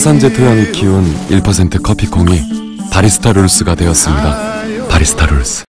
화산재 토양이 키운 1% 커피콩이 바리스타 룰스가 되었습니다. 바리스타 룰스.